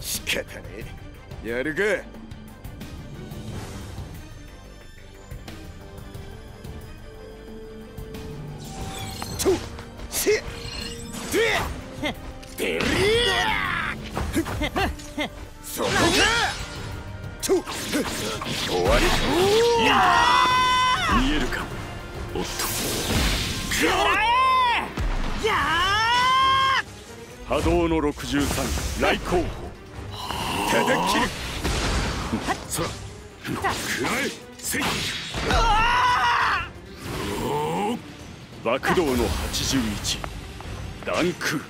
仕方ねやるかとせででりゃそこか終わり見えるかおっ。とくらえや波動の63来候補ただ切るさあくらえせい爆動の81ダンク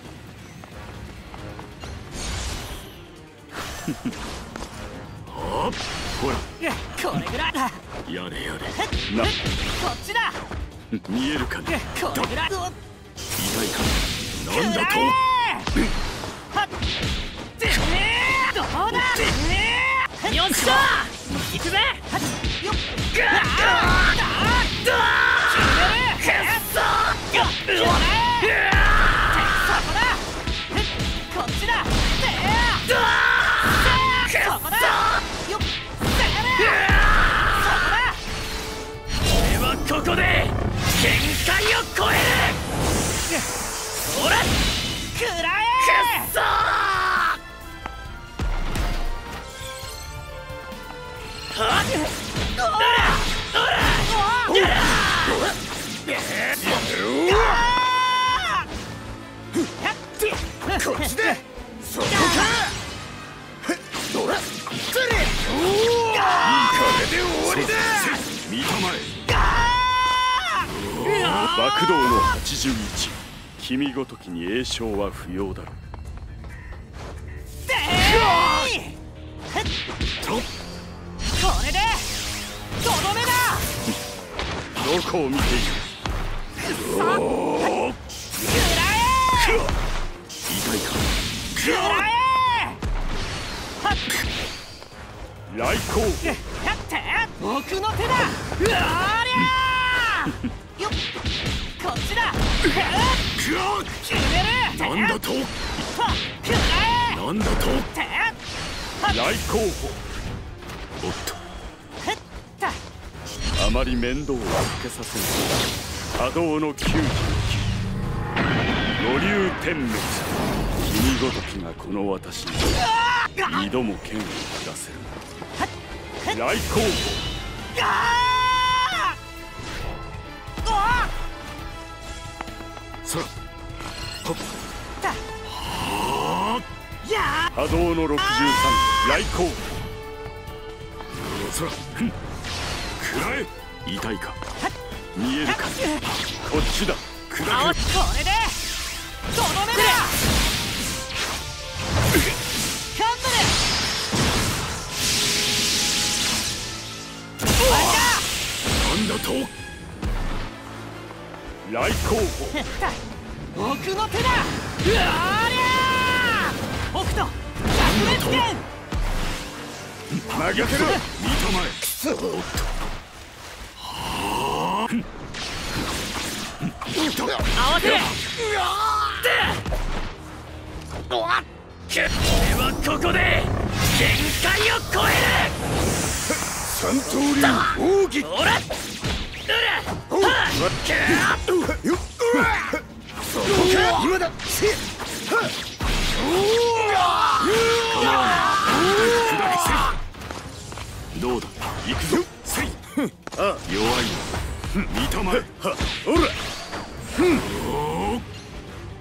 あほら。これぐらいだ。やれやれ。な。こっちだ。見えるかねこれぐらい。痛いかな？んだとはっ。どうだ？よっしゃ。行くぜ。よっ。ガー。ッ決める。くっそよっ。よれそこだ。こっちだここで限界を超えるほらくらえくっそこっちでそこかどらそれこれで終わりだ。見たまえ爆動の81君ごときに栄唱は不要だろでーい。とこれでとどめだ。どこを見ている？くらえ痛いか？くらえ。来候補やって。僕の手だ。うわーりゃこっちだ決めるなんだと。はっ。くらえなんだとてっ。来候補おっ。とふっ。たあまり面倒をかけさせない波動の99五流天滅君ごときがこの私に二度も剣を下せる来候補さあ。だや波動の63来候補さあ。ふんくらえ。痛いか。見えるか。こっちだ。ーあお砕これで。とどめだカンブルなんだと来候補れ。だ僕の手だうりゃー北斗百裂拳曲げてろ見たまえそおっとはあ合わせる俺はここで限界を超える三刀流奥義ほらどうだ？行くぞ。せいあ弱いな見たまえほら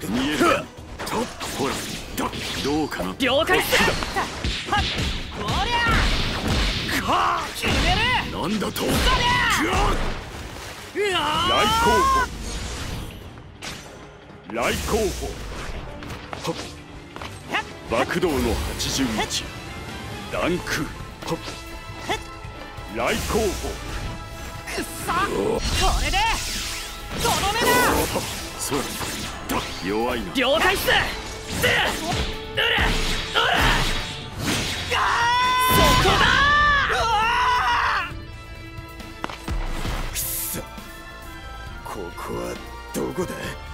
見えるとほらだどうかな了解っすはっおりゃか決めるなんだとうわ来ー候補来候補爆動の81ダンク来候補くっそ。これで。とどめだ。そうだ。弱いな。了解っす。でうれうれここはどこだ？